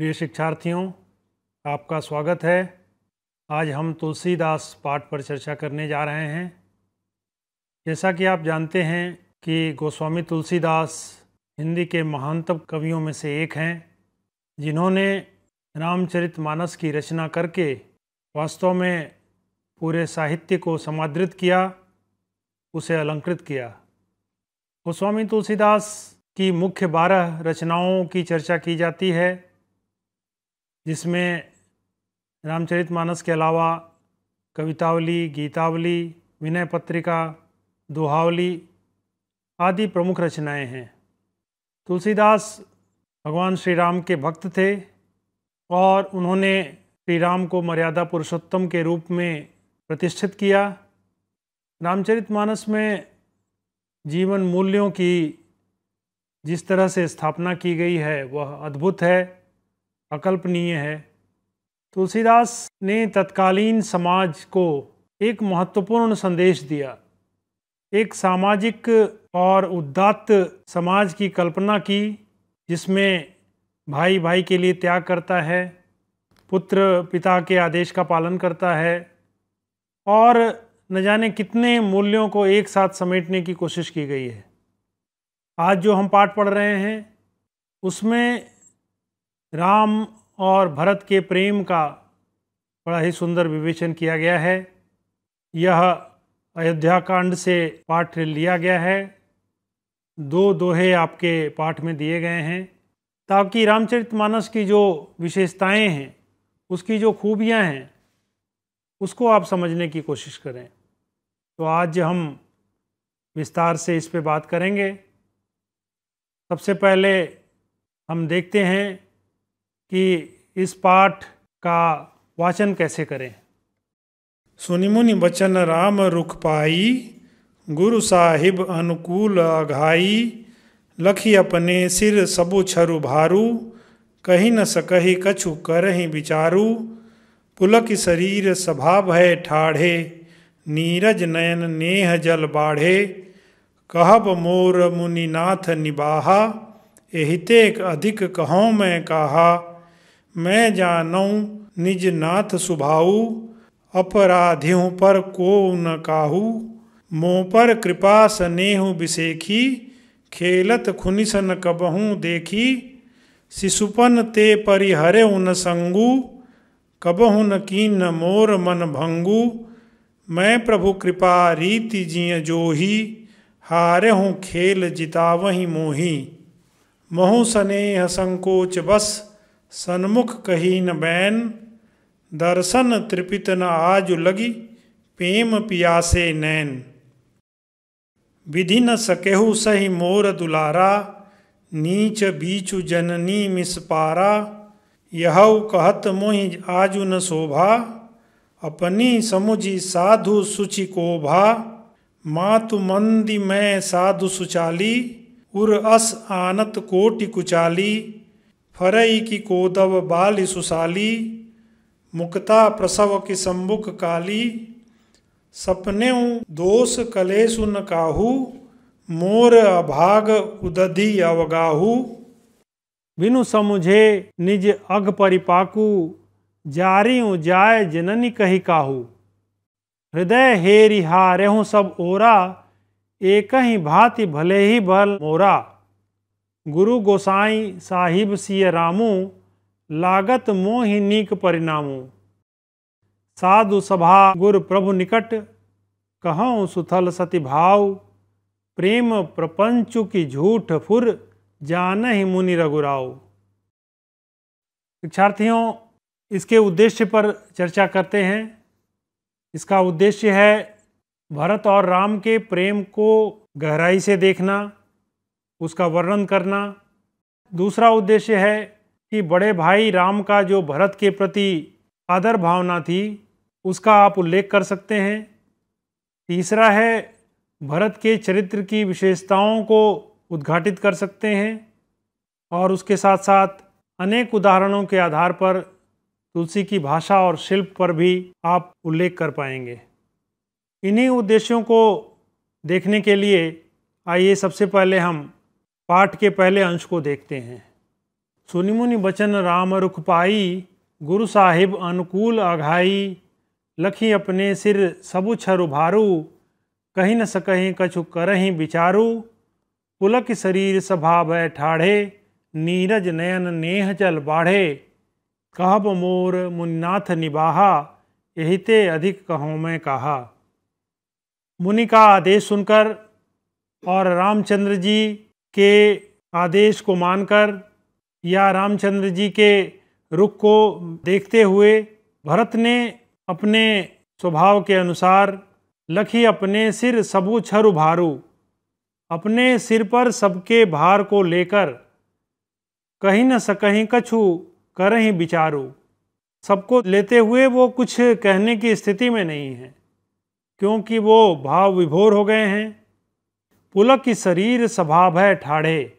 प्रिय शिक्षार्थियों, आपका स्वागत है। आज हम तुलसीदास पाठ पर चर्चा करने जा रहे हैं। जैसा कि आप जानते हैं कि गोस्वामी तुलसीदास हिंदी के महानतम कवियों में से एक हैं, जिन्होंने रामचरितमानस की रचना करके वास्तव में पूरे साहित्य को समादृत किया, उसे अलंकृत किया। गोस्वामी तुलसीदास की मुख्य बारह रचनाओं की चर्चा की जाती है। जिसमें रामचरितमानस के अलावा कवितावली, गीतावली, विनय पत्रिका, दोहावली आदि प्रमुख रचनाएँ हैं। तुलसीदास भगवान श्री राम के भक्त थे और उन्होंने श्री राम को मर्यादा पुरुषोत्तम के रूप में प्रतिष्ठित किया। रामचरितमानस में जीवन मूल्यों की जिस तरह से स्थापना की गई है, वह अद्भुत है। अकल्पनीय है। तुलसीदास ने तत्कालीन समाज को एक महत्वपूर्ण संदेश दिया। एक सामाजिक और उदात्त समाज की कल्पना की, जिसमें भाई भाई के लिए त्याग करता है, पुत्र पिता के आदेश का पालन करता है, और न जाने कितने मूल्यों को एक साथ समेटने की कोशिश की गई है। आज जो हम पाठ पढ़ रहे हैं, उसमें राम और भरत के प्रेम का बड़ा ही सुंदर विवेचन किया गया है। यह अयोध्या कांड से पाठ लिया गया है। दो दोहे आपके पाठ में दिए गए हैं। ताकि रामचरितमानस की जो विशेषताएँ हैं, उसकी जो खूबियाँ हैं, उसको आप समझने की कोशिश करें। तो आज हम विस्तार से इस पे बात करेंगे। सबसे पहले हम देखते हैं कि इस पाठ का वाचन कैसे करें? सुनि मुनि बचन राम रुख पाई, गुरु साहिब अनुकूल अघाई, लखी अपने सिर सबु छरु भारू, कही न सकही कछु करही विचारू, पुलक शरीर सभा भय ठाढ़े, नीरज नयन नेह जल बाढ़े, कहब मोर मुनिनाथ निबाहा एहितेक अधिक कहूँ मैं कहा। मैं जानऊ निज नाथ सुभाऊ, अपराधियों पर को न काहू। मोह पर कृपा स्नेहु बिसेखी, खेलत खुनिसन कबहू देखी। शिशुपन ते परिहरे उन संगू, कबहु न कीन मोर मन भंगू। मैं प्रभु कृपा रीति जिय जोही, हारे हूँ खेल जितावही मोही। महु स्नेह संकोच बस सन्मुख कही न बैन, दर्शन त्रिपित न आज लगी, प्रेम पियासे नैन। विधि न सकेहु सही मोर दुलारा, नीच बीचु जननी मिसपारा यह कहत मोहि आजु न शोभा, अपनी समुझी साधु सुचि को भा मातु मंदी मैं साधु सुचाली, उर अस आनत कोटि कुचाली। फरई की कोदव बाल सुशाली मुक्ता प्रसव की सम्मुख काली सपने दोष कलेसु न काहू, मोर अभाग उदधि अवगाहू। बिनु समुझे निज अग परिपाकू जारी जाय जननी कही काहू। हृदय हे रिहारेहूँ सब ओरा एक ही भांति भले ही बल मोरा। गुरु गोसाई साहिब सिय रामू, लागत मोहि नीक परिणामू। साधु सभा गुर प्रभु निकट, कहूँ सुथल सति भाव प्रेम प्रपंचु की झूठ फुर जान ही मुनि रघुराव शिक्षार्थियों, इसके उद्देश्य पर चर्चा करते हैं। इसका उद्देश्य है, भरत और राम के प्रेम को गहराई से देखना। उसका वर्णन करना। दूसरा उद्देश्य है कि बड़े भाई राम का जो भरत के प्रति आदर भावना थी, उसका आप उल्लेख कर सकते हैं। तीसरा है, भरत के चरित्र की विशेषताओं को उद्घाटित कर सकते हैं और उसके साथ साथ अनेक उदाहरणों के आधार पर तुलसी की भाषा और शिल्प पर भी आप उल्लेख कर पाएँगे। इन्हीं उद्देश्यों को देखने के लिए आइए सबसे पहले हम पाठ के पहले अंश को देखते हैं। सुनिमुनि बचन राम रुख पाई, गुरु साहिब अनुकूल अघाई लखी अपने सिर सबु छरु भारू, कहीं न सकहीं कछु करहीं बिचारू, पुलक शरीर सभा भय ठाढ़े, नीरज नयन नेह जल बाढ़े, कहब मोर मुन्नाथ निबाहा यही ते अधिक कहों मैं कहा। मुनि का आदेश सुनकर और रामचंद्र जी के आदेश को मानकर या रामचंद्र जी के रुख को देखते हुए भरत ने अपने स्वभाव के अनुसार लखी अपने सिर सबू छरु भारू अपने सिर पर सबके भार को लेकर कहीं न सकहीं कछु कर ही विचारू सबको लेते हुए वो कुछ कहने की स्थिति में नहीं है, क्योंकि वो भाव विभोर हो गए हैं। पुलक की शरीर स्वभाव है ठाढ़े।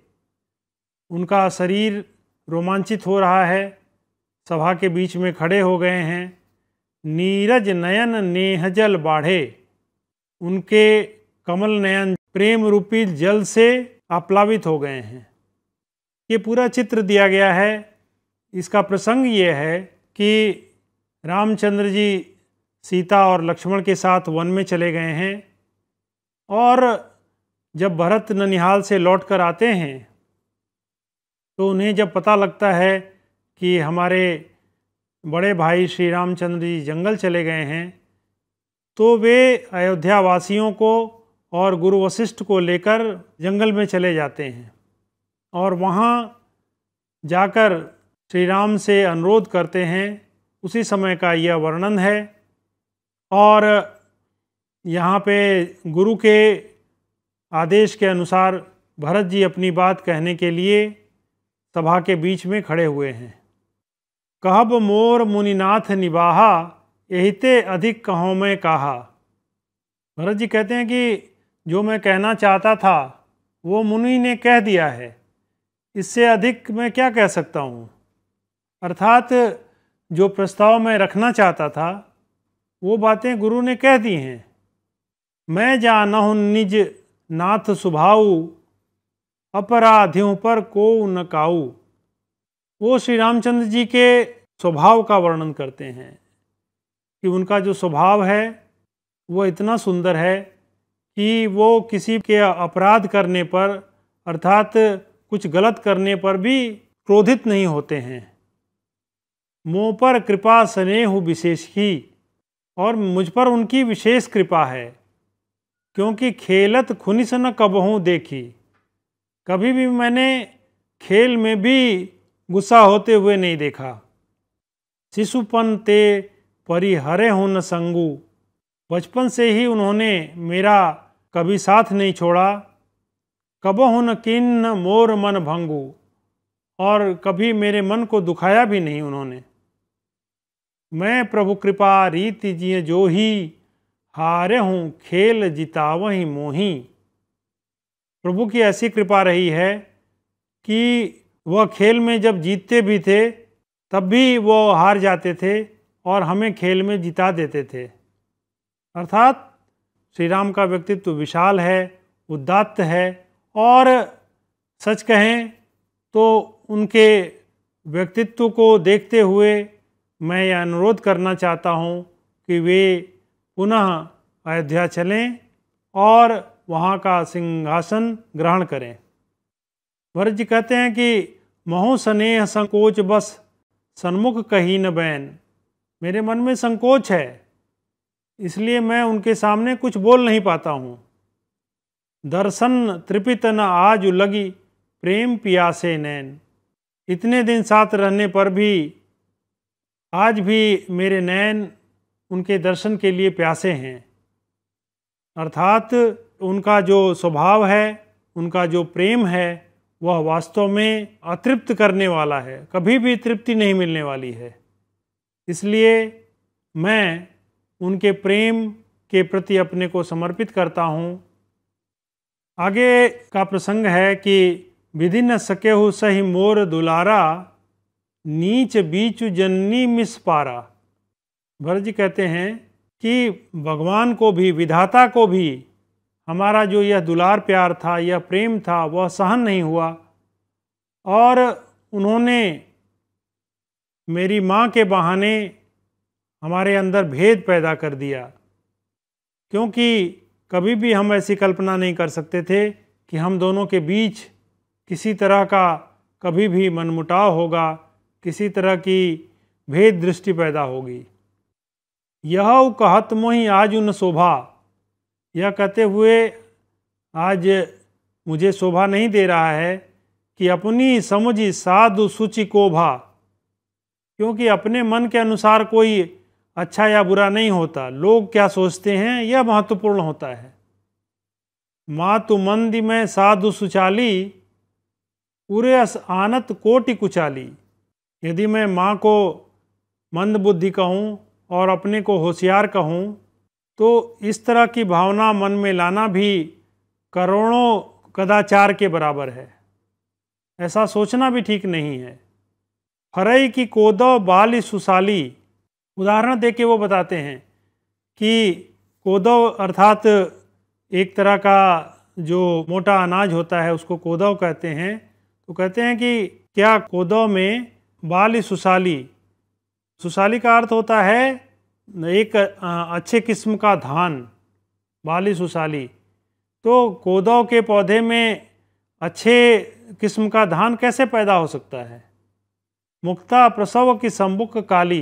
उनका शरीर रोमांचित हो रहा है। सभा के बीच में खड़े हो गए हैं। नीरज नयन नेहजल बाढ़े। उनके कमल नयन प्रेम रूपी जल से आप्लावित हो गए हैं। ये पूरा चित्र दिया गया है। इसका प्रसंग ये है कि रामचंद्र जी सीता और लक्ष्मण के साथ वन में चले गए हैं और जब भरत ननिहाल से लौट कर आते हैं तो उन्हें जब पता लगता है कि हमारे बड़े भाई श्री रामचंद्र जी जंगल चले गए हैं तो वे अयोध्या वासियों को और गुरु वशिष्ठ को लेकर जंगल में चले जाते हैं और वहाँ जाकर श्री राम से अनुरोध करते हैं। उसी समय का यह वर्णन है और यहाँ पे गुरु के आदेश के अनुसार भरत जी अपनी बात कहने के लिए सभा के बीच में खड़े हुए हैं। कहब मोर मुनिनाथ निबाहा यहीते अधिक कहो में कहा। भरत जी कहते हैं कि जो मैं कहना चाहता था, वो मुनि ने कह दिया है। इससे अधिक मैं क्या कह सकता हूँ? अर्थात जो प्रस्ताव मैं रखना चाहता था, वो बातें गुरु ने कह दी हैं। मैं जानहु निज नाथ सुभाऊ, अपराधियों पर को नकाऊ वो श्री रामचंद्र जी के स्वभाव का वर्णन करते हैं कि उनका जो स्वभाव है, वो इतना सुंदर है कि वो किसी के अपराध करने पर, अर्थात कुछ गलत करने पर भी क्रोधित नहीं होते हैं। मुँह पर कृपा स्नेह विशेष ही, और मुझ पर उनकी विशेष कृपा है। क्योंकि खेलत खुनिस न कबहूँ देखी। कभी भी मैंने खेल में भी गुस्सा होते हुए नहीं देखा। शिशुपन ते परिहरे हो न संगू। बचपन से ही उन्होंने मेरा कभी साथ नहीं छोड़ा। कबो न किन्न मोर मन भंगू। और कभी मेरे मन को दुखाया भी नहीं उन्होंने। मैं प्रभु कृपा रीति जिये जो ही हारे हूँ, खेल जितावही मोही। प्रभु की ऐसी कृपा रही है कि वह खेल में जब जीतते भी थे, तब भी वो हार जाते थे और हमें खेल में जिता देते थे। अर्थात श्री राम का व्यक्तित्व विशाल है, उदात्त है और सच कहें तो उनके व्यक्तित्व को देखते हुए मैं यह अनुरोध करना चाहता हूँ कि वे पुनः अयोध्या चलें और वहाँ का सिंहासन ग्रहण करें। भरत जी कहते हैं कि महो स्नेह संकोच बस, सन्मुख कही न बैन। मेरे मन में संकोच है, इसलिए मैं उनके सामने कुछ बोल नहीं पाता हूँ। दर्शन त्रिपित न आज लगी, प्रेम पियासे नैन। इतने दिन साथ रहने पर भी, आज भी मेरे नैन उनके दर्शन के लिए प्यासे हैं। अर्थात उनका जो स्वभाव है, उनका जो प्रेम है, वह वास्तव में अतृप्त करने वाला है। कभी भी तृप्ति नहीं मिलने वाली है। इसलिए मैं उनके प्रेम के प्रति अपने को समर्पित करता हूँ। आगे का प्रसंग है कि विधि न सके हो सही मोर दुलारा, नीच बीच जननी मिस पारा। भरत जी कहते हैं कि भगवान को भी, विधाता को भी हमारा जो यह दुलार प्यार था, यह प्रेम था, वह सहन नहीं हुआ। और उन्होंने मेरी माँ के बहाने हमारे अंदर भेद पैदा कर दिया, क्योंकि कभी भी हम ऐसी कल्पना नहीं कर सकते थे कि हम दोनों के बीच किसी तरह का कभी भी मनमुटाव होगा, किसी तरह की भेद दृष्टि पैदा होगी। यह कहत मोही आज उन शोभा। यह कहते हुए आज मुझे शोभा नहीं दे रहा है कि अपनी समझी साधु सूचि को भा, क्योंकि अपने मन के अनुसार कोई अच्छा या बुरा नहीं होता। लोग क्या सोचते हैं, यह महत्वपूर्ण होता है। मातु मंदी में साधु सुचाली पूरे आनत कोटि कुचाली। यदि मैं माँ को मंद बुद्धि कहूँ और अपने को होशियार कहूँ तो इस तरह की भावना मन में लाना भी करोड़ों कदाचार के बराबर है। ऐसा सोचना भी ठीक नहीं है। फरई की कोदव बाली सुसाली, उदाहरण दे के वो बताते हैं कि कोदव अर्थात एक तरह का जो मोटा अनाज होता है, उसको कोदव कहते हैं। तो कहते हैं कि क्या कोदव में बाली सुसाली सुसाली का अर्थ होता है, एक अच्छे किस्म का धान, बाली सुसाली तो कोदव के पौधे में अच्छे किस्म का धान कैसे पैदा हो सकता है? मुक्ता प्रसव की संबुक काली।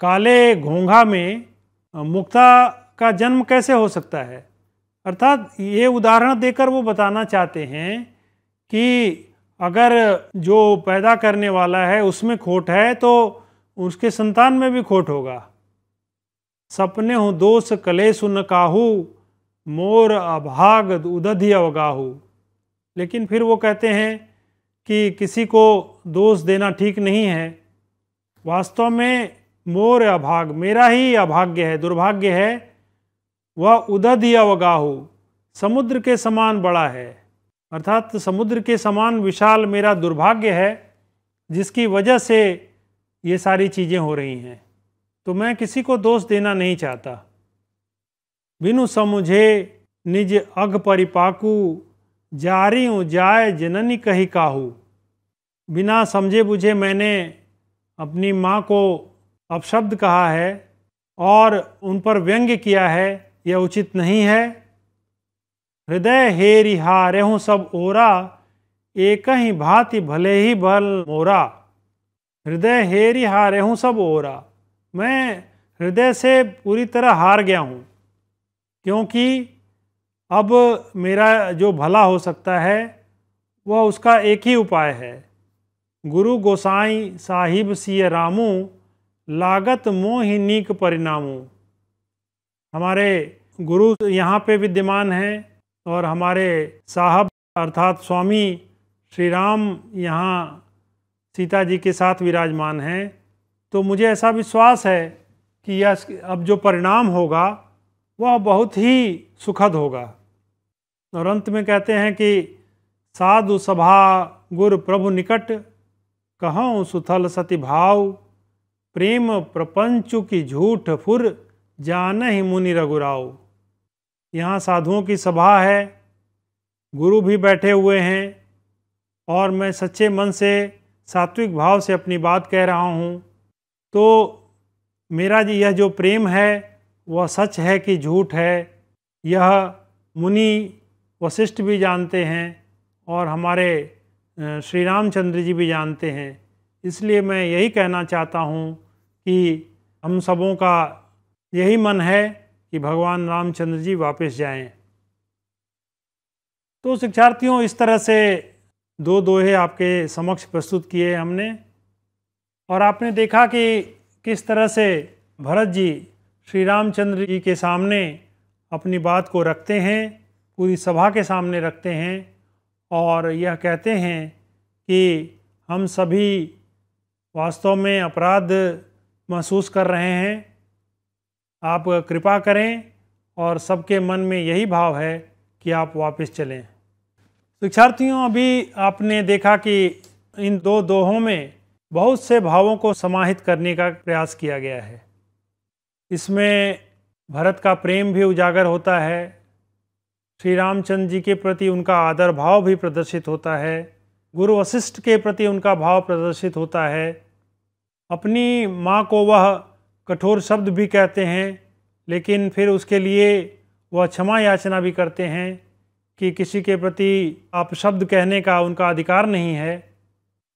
काले घोंघा में मुक्ता का जन्म कैसे हो सकता है? अर्थात ये उदाहरण देकर वो बताना चाहते हैं कि अगर जो पैदा करने वाला है, उसमें खोट है तो उसके संतान में भी खोट होगा। सपने हूँ, दोष कलेश न काहू, मोर अभाग उदधि अवगाहू। लेकिन फिर वो कहते हैं कि किसी को दोष देना ठीक नहीं है। वास्तव में मोर अभाग, मेरा ही अभाग्य है, दुर्भाग्य है। वह उदधि अवगाहू, समुद्र के समान बड़ा है। अर्थात समुद्र के समान विशाल मेरा दुर्भाग्य है, जिसकी वजह से ये सारी चीज़ें हो रही हैं। तो मैं किसी को दोष देना नहीं चाहता। बिनु समुझे निज अघ परिपाकू जारी हूँ जाय जननी कही काहू। बिना समझे बुझे मैंने अपनी माँ को अपशब्द कहा है और उन पर व्यंग्य किया है, यह उचित नहीं है। हृदय हे रिहारे हूँ सब ओरा, एक ही भांति भले ही भल मोरा। हृदय हे हारे हूँ सब ओरा। मैं हृदय से पूरी तरह हार गया हूँ, क्योंकि अब मेरा जो भला हो सकता है, वह उसका एक ही उपाय है। गुरु गोसाई साहिब सिय रामू, लागत मोहिनीक परिणामों। हमारे गुरु यहाँ पे विद्यमान हैं और हमारे साहब अर्थात स्वामी श्री राम यहाँ सीता जी के साथ विराजमान हैं तो मुझे ऐसा विश्वास है कि यह अब जो परिणाम होगा, वह बहुत ही सुखद होगा। और अंत में कहते हैं कि, साधु सभा गुर प्रभु निकट, कहूँ सुथल सती भाव, प्रेम प्रपंचु की झूठ फुर जान ही मुनि रघुराव। यहाँ साधुओं की सभा है, गुरु भी बैठे हुए हैं, और मैं सच्चे मन से सात्विक भाव से अपनी बात कह रहा हूँ। तो मेरा यह जो प्रेम है, वह सच है कि झूठ है? यह मुनि वशिष्ठ भी जानते हैं और हमारे श्री रामचंद्र जी भी जानते हैं। इसलिए मैं यही कहना चाहता हूँ कि हम सबों का यही मन है कि भगवान रामचंद्र जी वापस जाएँ। तो शिक्षार्थियों, इस तरह से दो दोहे आपके समक्ष प्रस्तुत किए हमने। और आपने देखा कि किस तरह से भरत जी श्री रामचंद्र जी के सामने अपनी बात को रखते हैं, पूरी सभा के सामने रखते हैं और यह कहते हैं कि हम सभी वास्तव में अपराध महसूस कर रहे हैं। आप कृपा करें और सबके मन में यही भाव है कि आप वापस चलें। शिक्षार्थियों, अभी आपने देखा कि इन दो दोहों में बहुत से भावों को समाहित करने का प्रयास किया गया है। इसमें भरत का प्रेम भी उजागर होता है, श्री रामचंद्र जी के प्रति उनका आदर भाव भी प्रदर्शित होता है, गुरु वशिष्ठ के प्रति उनका भाव प्रदर्शित होता है। अपनी माँ को वह कठोर शब्द भी कहते हैं, लेकिन फिर उसके लिए वह क्षमा याचना भी करते हैं। कि किसी के प्रति आप शब्द कहने का उनका अधिकार नहीं है।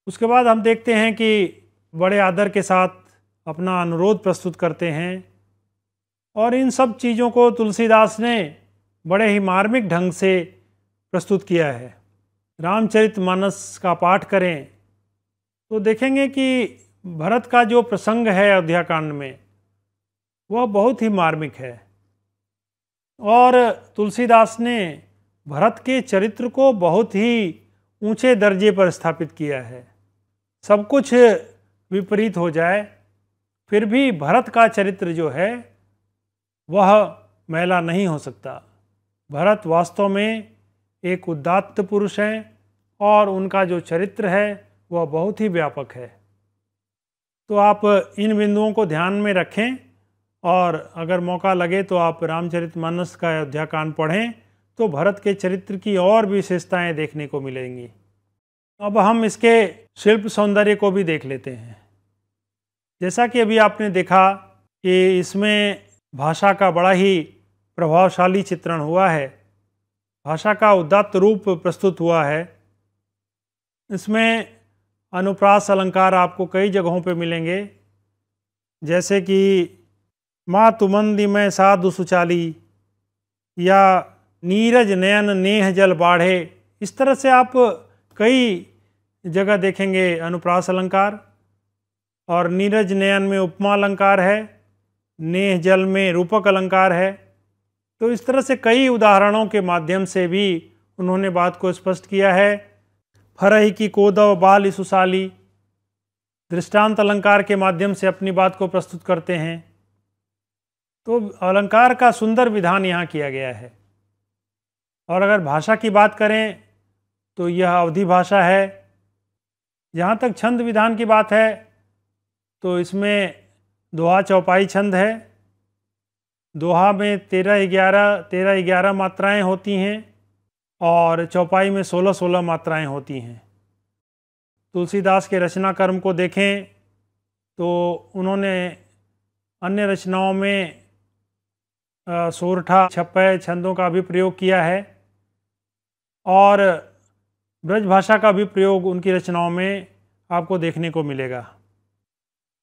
उसके बाद हम देखते हैं कि बड़े आदर के साथ अपना अनुरोध प्रस्तुत करते हैं और इन सब चीज़ों को तुलसीदास ने बड़े ही मार्मिक ढंग से प्रस्तुत किया है। रामचरित मानस का पाठ करें तो देखेंगे कि भरत का जो प्रसंग है अयोध्याकांड में, वह बहुत ही मार्मिक है। और तुलसीदास ने भरत के चरित्र को बहुत ही ऊँचे दर्जे पर स्थापित किया है। सब कुछ विपरीत हो जाए, फिर भी भरत का चरित्र जो है, वह मैला नहीं हो सकता। भरत वास्तव में एक उदात्त पुरुष हैं और उनका जो चरित्र है, वह बहुत ही व्यापक है। तो आप इन बिंदुओं को ध्यान में रखें और अगर मौका लगे तो आप रामचरित मानस का अयोध्याकांड पढ़ें। तो भरत के चरित्र की और विशेषताएँ देखने को मिलेंगी। अब हम इसके शिल्प सौंदर्य को भी देख लेते हैं। जैसा कि अभी आपने देखा कि इसमें भाषा का बड़ा ही प्रभावशाली चित्रण हुआ है। भाषा का उदात्त रूप प्रस्तुत हुआ है। इसमें अनुप्रास अलंकार आपको कई जगहों पे मिलेंगे। जैसे कि, माँ तुमंदी में साधु सुचाली या नीरज नयन नेह जल बाढ़े। इस तरह से आप कई जगह देखेंगे अनुप्रास अलंकार। और नीरज नयन में उपमा अलंकार है, नेह जल में रूपक अलंकार है। तो इस तरह से कई उदाहरणों के माध्यम से भी उन्होंने बात को स्पष्ट किया है। फरही की कोदव बाल सुशाली दृष्टांत अलंकार के माध्यम से अपनी बात को प्रस्तुत करते हैं। तो अलंकार का सुंदर विधान यहाँ किया गया है। और अगर भाषा की बात करें तो यह अवधि भाषा है। जहाँ तक छंद विधान की बात है तो इसमें दोहा चौपाई छंद है। दोहा में तेरह ग्यारह तेरह ग्यारह मात्राएँ होती हैं और चौपाई में सोलह सोलह मात्राएँ होती हैं। तुलसीदास के रचना कर्म को देखें तो उन्होंने अन्य रचनाओं में सोरठा, छप्पे छंदों का भी प्रयोग किया है। और ब्रज भाषा का भी प्रयोग उनकी रचनाओं में आपको देखने को मिलेगा।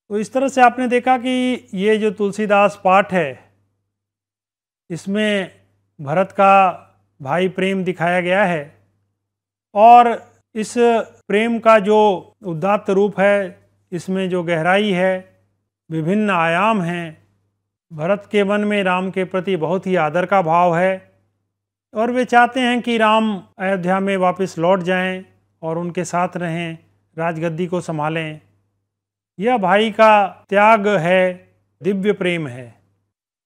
तो इस तरह से आपने देखा कि ये जो तुलसीदास पाठ है, इसमें भरत का भाई प्रेम दिखाया गया है और इस प्रेम का जो उदात्त रूप है, इसमें जो गहराई है, विभिन्न आयाम हैं, भरत के मन में राम के प्रति बहुत ही आदर का भाव है। और वे चाहते हैं कि राम अयोध्या में वापस लौट जाएँ और उनके साथ रहें, राजगद्दी को संभालें। यह भाई का त्याग है, दिव्य प्रेम है।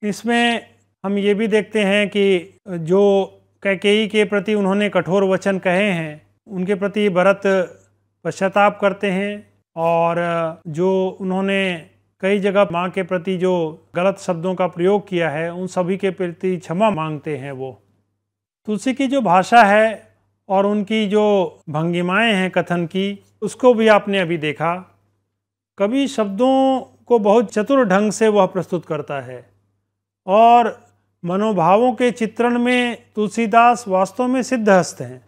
इसमें हम ये भी देखते हैं कि जो कैकेयी के प्रति उन्होंने कठोर वचन कहे हैं, उनके प्रति भरत पश्चाताप करते हैं और जो उन्होंने कई जगह माँ के प्रति जो गलत शब्दों का प्रयोग किया है, उन सभी के प्रति क्षमा मांगते हैं वो। तुलसी की जो भाषा है और उनकी जो भंगिमाएँ हैं कथन की, उसको भी आपने अभी देखा। कवि शब्दों को बहुत चतुर ढंग से वह प्रस्तुत करता है और मनोभावों के चित्रण में तुलसीदास वास्तव में सिद्धहस्त हैं।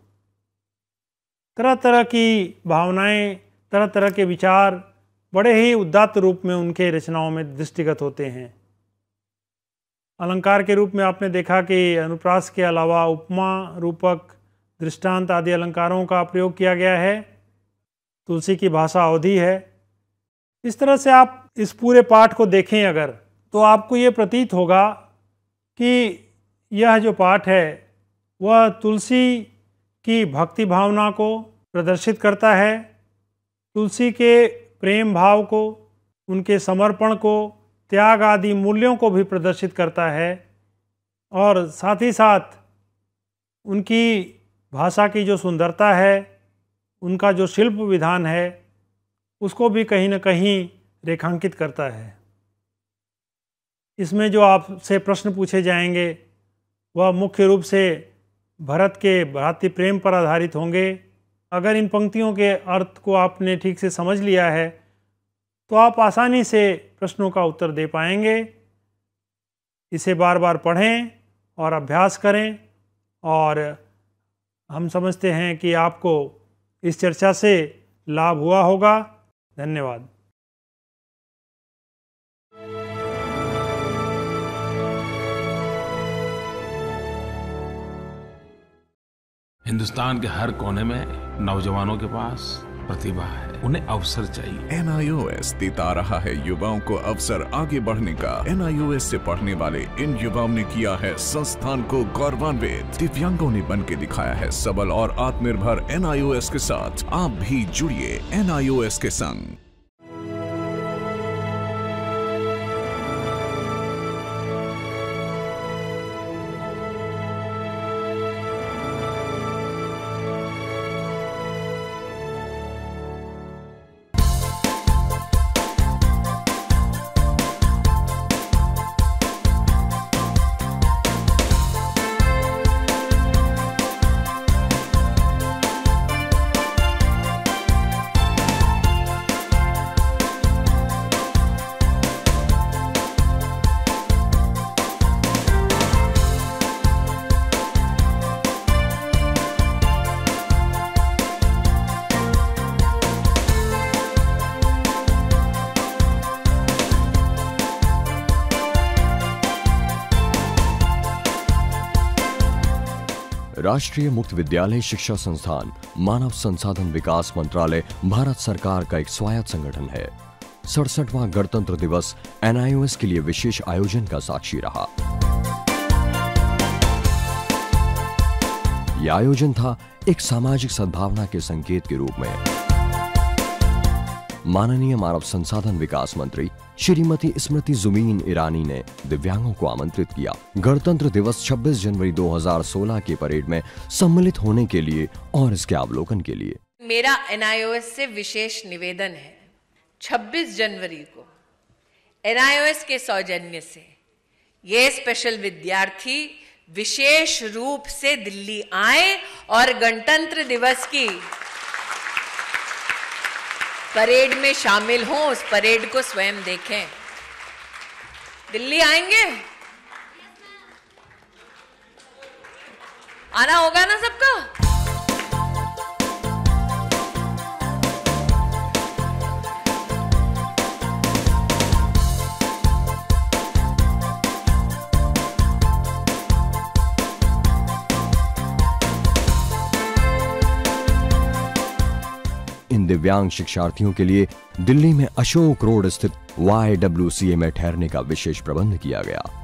तरह तरह की भावनाएँ तरह तरह के विचार बड़े ही उदात्त रूप में उनके रचनाओं में दृष्टिगत होते हैं। अलंकार के रूप में आपने देखा कि अनुप्रास के अलावा उपमा, रूपक, दृष्टांत आदि अलंकारों का प्रयोग किया गया है। तुलसी की भाषा अवधि है। इस तरह से आप इस पूरे पाठ को देखें अगर तो आपको ये प्रतीत होगा कि यह जो पाठ है, वह तुलसी की भक्ति भावना को प्रदर्शित करता है, तुलसी के प्रेम भाव को, उनके समर्पण को त्याग आदि मूल्यों को भी प्रदर्शित करता है और साथ ही साथ उनकी भाषा की जो सुंदरता है, उनका जो शिल्प विधान है, उसको भी कहीं ना कहीं रेखांकित करता है। इसमें जो आपसे प्रश्न पूछे जाएँगे, वह मुख्य रूप से भरत के भ्रातृ प्रेम पर आधारित होंगे। अगर इन पंक्तियों के अर्थ को आपने ठीक से समझ लिया है तो आप आसानी से प्रश्नों का उत्तर दे पाएँगे। इसे बार बार पढ़ें और अभ्यास करें और हम समझते हैं कि आपको इस चर्चा से लाभ हुआ होगा। धन्यवाद। हिंदुस्तान के हर कोने में नौजवानों के पास प्रतिभा है। उन्हें अवसर चाहिए। एन आई ओ एस देता रहा है युवाओं को अवसर आगे बढ़ने का। एन आई ओ एस ऐसी पढ़ने वाले इन युवाओं ने किया है संस्थान को गौरवान्वित। दिव्यांगों ने बन के दिखाया है सबल और आत्मनिर्भर एन आई ओ एस के साथ। आप भी जुड़िए एन आई ओ एस के संग। राष्ट्रीय मुक्त विद्यालय शिक्षा संस्थान, मानव संसाधन विकास मंत्रालय, भारत सरकार का एक स्वायत्त संगठन है। सड़सठवां गणतंत्र दिवस एनआईओएस के लिए विशेष आयोजन का साक्षी रहा। यह आयोजन था एक सामाजिक सद्भावना के संकेत के रूप में। माननीय मानव संसाधन विकास मंत्री श्रीमती स्मृति जुमीन ईरानी ने दिव्यांगों को आमंत्रित किया। गणतंत्र दिवस 26 जनवरी 2016 के परेड में सम्मिलित होने के लिए और इसके अवलोकन के लिए। मेरा एनआईओएस से विशेष निवेदन है 26 जनवरी को एनआईओएस के सौजन्य से ये स्पेशल विद्यार्थी विशेष रूप से दिल्ली आए और गणतंत्र दिवस की परेड में शामिल हों, उस परेड को स्वयं देखें। दिल्ली आएँगे? आना होगा ना सबका? दिव्यांग शिक्षार्थियों के लिए दिल्ली में अशोक रोड स्थित वाई में ठहरने का विशेष प्रबंध किया गया।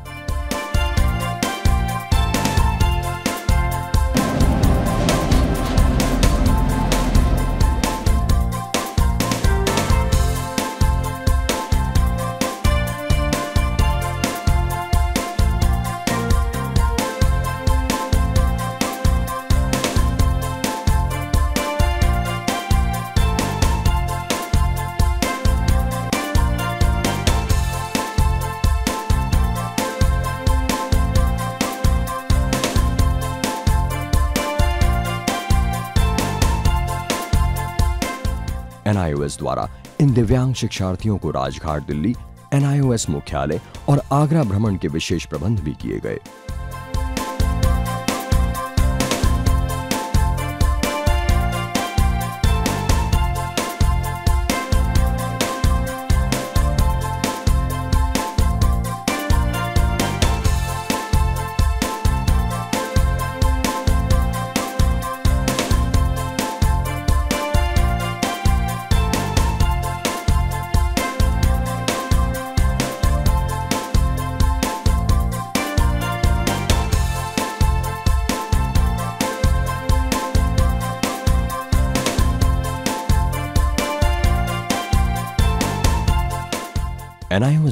एनआईओएस द्वारा इन दिव्यांग शिक्षार्थियों को राजघाट दिल्ली एनआईओएस मुख्यालय और आगरा भ्रमण के विशेष प्रबंध भी किए गए।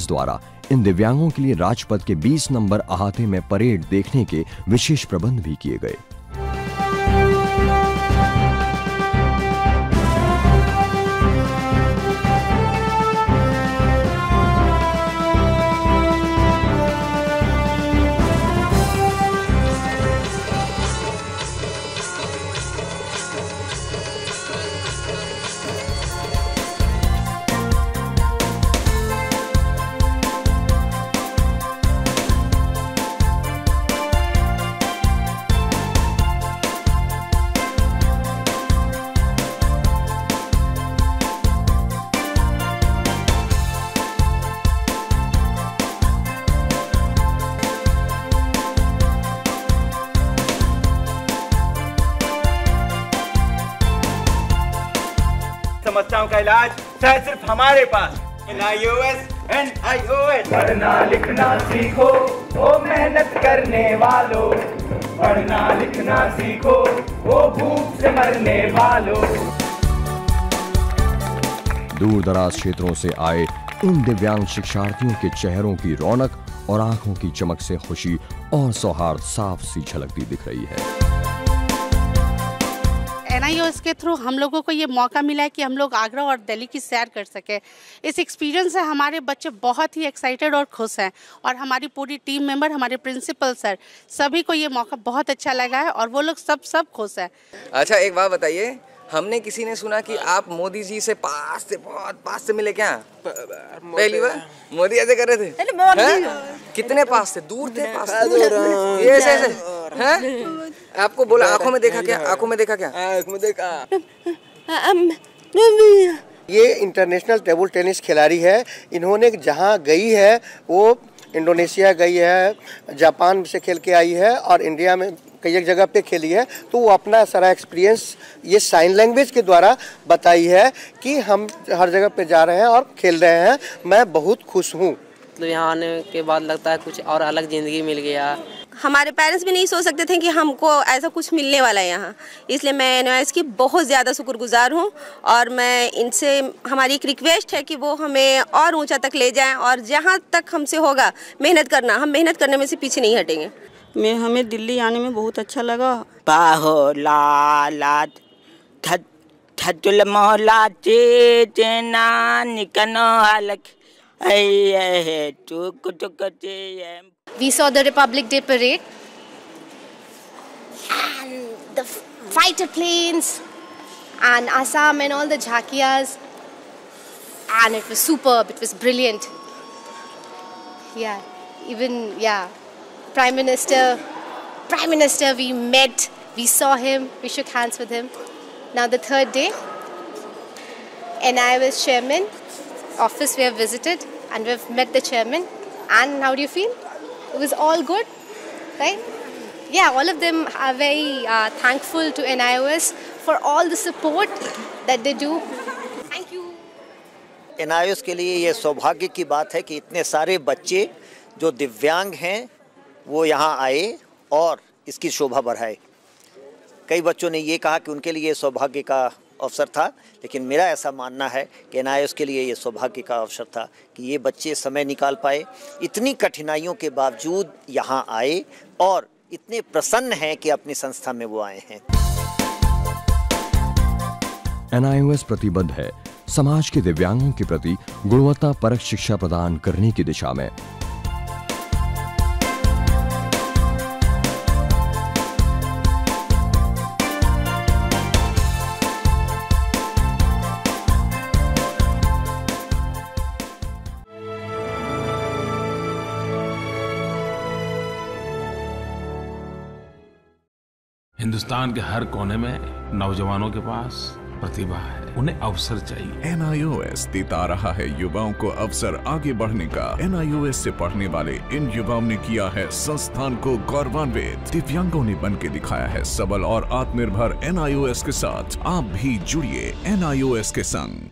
द्वारा इन दिव्यांगों के लिए राजपथ के 20 नंबर अहाते में परेड देखने के विशेष प्रबंध भी किए गए। इलाज चाहे सिर्फ़ हमारे पास। N I O S N I O S पढ़ना लिखना सीखो ओ मेहनत करने वालों। पढ़ना लिखना सीखो वो भूख से मरने वालों। दूर दराज क्षेत्रों से आए इन दिव्यांग शिक्षार्थियों के चेहरों की रौनक और आँखों की चमक से खुशी और सौहार्द साफ़ सी झलकती दिख रही है। एन इसके थ्रू हम लोगों को ये मौका मिला है कि हम लोग आगरा और दिल्ली की सैर कर सके। इस एक्सपीरियंस से हमारे बच्चे बहुत ही एक्साइटेड और खुश हैं और हमारी पूरी टीम मेंबर हमारे प्रिंसिपल सर सभी को ये मौका बहुत अच्छा लगा है और वो लोग सब सब खुश हैं। अच्छा एक बात बताइए हमने किसी ने सुना कि आप मोदी जी से पास से बहुत पास से मिले क्या? पहली बार? मोदी ऐसे कर रहे थे? कितने पास से? दूर थे पास ये ऐसे ऐसे। आपको बोला आँखों में देखा क्या? आँखों में देखा क्या? आँखों में देखा। ये इंटरनेशनल टेबल टेनिस खिलाड़ी है। इन्होंने जहाँ गई है वो इंडोनेशिया गई है, जापान से खेल के आई है और इंडिया में कई एक जगह पे खेली है तो वो अपना सारा एक्सपीरियंस ये साइन लैंग्वेज के द्वारा बताई है कि हम हर जगह पे जा रहे हैं और खेल रहे हैं। मैं बहुत खुश हूँ। तो यहाँ आने के बाद लगता है कुछ और अलग ज़िंदगी मिल गया। हमारे पेरेंट्स भी नहीं सोच सकते थे कि हमको ऐसा कुछ मिलने वाला है यहाँ। इसलिए मैं एन की बहुत ज़्यादा शुक्रगुजार हूँ और मैं इनसे हमारी एक रिक्वेस्ट है कि वो हमें और ऊँचा तक ले जाएँ और जहाँ तक हमसे होगा मेहनत करना। हम मेहनत करने में से पीछे नहीं हटेंगे। मैं हमें दिल्ली आने में बहुत अच्छा लगा। मोहला निकनो हलक टुक टुक We saw the Republic Day parade and the fighter planes and Assam and all the jhakias and it was superb, it was brilliant. Yeah, even, yeah, Prime Minister, Prime Minister, we met, we saw him, we shook hands with him. Now the third day, and I was chairman, office we have visited and we've met the chairman. And how do you feel? It was all good, right? Yeah, all of them are very uh, thankful to NIOS for all the support that they do. Thank you. NIOS के लिए ये सौभाग्य की बात है कि इतने सारे बच्चे जो दिव्यांग हैं वो यहाँ आए और इसकी शोभा बढ़ाए कई बच्चों ने ये कहा कि उनके लिए सौभाग्य का अवसर था, लेकिन मेरा ऐसा मानना है कि एनआईओएस के लिए ये सौभाग्य का अवसर था कि ये बच्चे समय निकाल पाए, इतनी कठिनाइयों के बावजूद यहाँ आए और इतने प्रसन्न हैं कि अपनी संस्था में वो आए हैं। एनआईओएस प्रतिबद्ध है। समाज के दिव्यांगों के प्रति गुणवत्ता परक शिक्षा प्रदान करने की दिशा में हिंदुस्तान के हर कोने में नौजवानों के पास प्रतिभा है। उन्हें अवसर चाहिए। एन आई ओ एस देता रहा है युवाओं को अवसर आगे बढ़ने का। एन आई ओ एस ऐसी पढ़ने वाले इन युवाओं ने किया है संस्थान को गौरवान्वित। दिव्यांगों ने बन के दिखाया है सबल और आत्मनिर्भर एन आई ओ एस के साथ। आप भी जुड़िए एन आई ओ एस के संग।